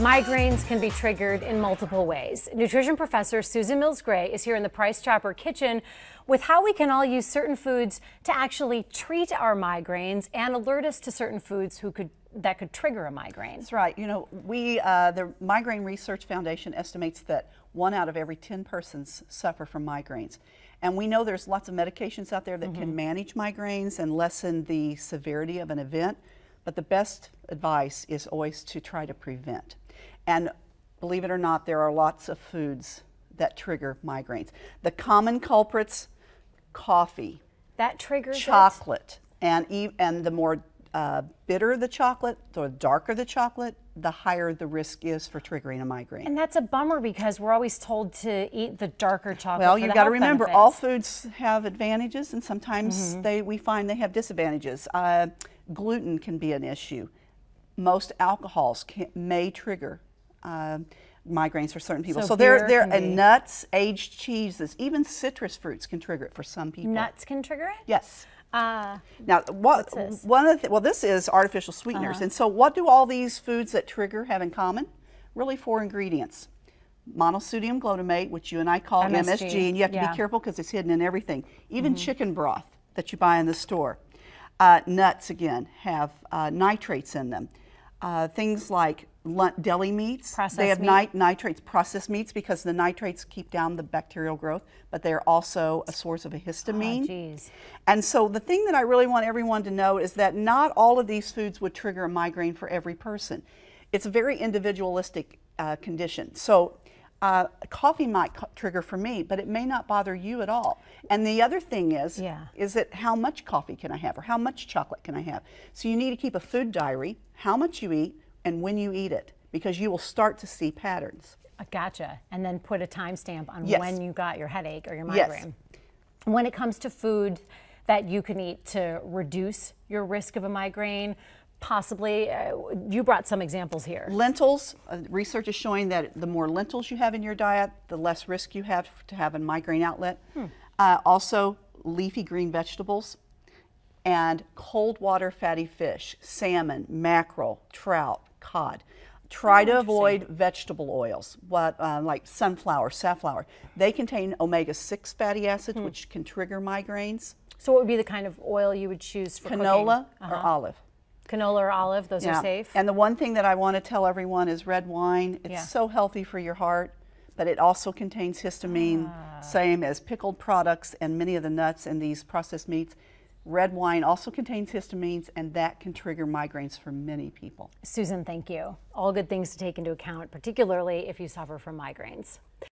Migraines can be triggered in multiple ways. Nutrition professor Susan Mills Gray is here in the Price Chopper kitchen with how we can all use certain foods to actually treat our migraines and alert us to certain foods who could that could trigger a migraine. That's right. You know, we uh, the Migraine Research Foundation estimates that one out of every 10 persons suffer from migraines. And we know there's lots of medications out there that mm -hmm. can mm-hmm. manage migraines and lessen the severity of an event. But the best advice is always to try to prevent. And believe it or not, there are lots of foods that trigger migraines. The common culprits, coffee. That triggers Chocolate. It? And, and the more uh, bitter the chocolate, the darker the chocolate, the higher the risk is for triggering a migraine. And that's a bummer because we're always told to eat the darker chocolate. Well, you've got to remember benefits. all foods have advantages and sometimes mm -hmm. they we find they have disadvantages. Uh, gluten can be an issue. Most alcohols can, may trigger uh, migraines for certain people. So, so they're, they're and nuts, aged cheeses, even citrus fruits can trigger it for some people. Nuts can trigger it? Yes. Uh, now, what one of the well, this is artificial sweeteners, uh -huh. and so what do all these foods that trigger have in common? Really, four ingredients: monosodium glutamate, which you and I call MSG, MSG and you have to yeah. be careful because it's hidden in everything, even mm -hmm. chicken broth that you buy in the store. Uh, nuts again have uh, nitrates in them. Uh, things like deli meats. Processed they have nitrates, processed meats, because the nitrates keep down the bacterial growth, but they're also a source of a histamine. Oh, and so the thing that I really want everyone to know is that not all of these foods would trigger a migraine for every person. It's a very individualistic uh, condition. So uh, coffee might trigger for me, but it may not bother you at all. And the other thing is, yeah. is that how much coffee can I have or how much chocolate can I have? So you need to keep a food diary, how much you eat, and when you eat it because you will start to see patterns. Gotcha. And then put a timestamp on yes. when you got your headache or your migraine. Yes. When it comes to food that you can eat to reduce your risk of a migraine, possibly, uh, you brought some examples here. Lentils, uh, research is showing that the more lentils you have in your diet, the less risk you have to have a migraine outlet. Hmm. Uh, also, leafy green vegetables and cold water fatty fish, salmon, mackerel, trout, cod. Try oh, to avoid vegetable oils, what uh, like sunflower, safflower. They contain omega-6 fatty acids, hmm. which can trigger migraines. So what would be the kind of oil you would choose for Canola uh -huh. or olive. Canola or olive, those yeah. are safe. And the one thing that I want to tell everyone is red wine. It's yeah. so healthy for your heart, but it also contains histamine, ah. same as pickled products and many of the nuts and these processed meats. Red wine also contains histamines, and that can trigger migraines for many people. Susan, thank you. All good things to take into account, particularly if you suffer from migraines.